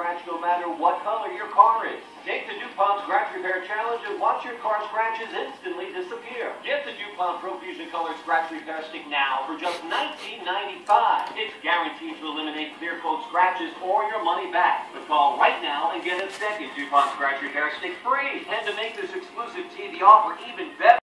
scratch no matter what color your car is. Take the DuPont Scratch Repair Challenge and watch your car scratches instantly disappear. Get the DuPont Profusion Color Scratch Repair Stick now for just $19.95. It's guaranteed to eliminate clear coat scratches or your money back. But call right now and get a second DuPont Scratch Repair Stick free. And to make this exclusive TV offer even better,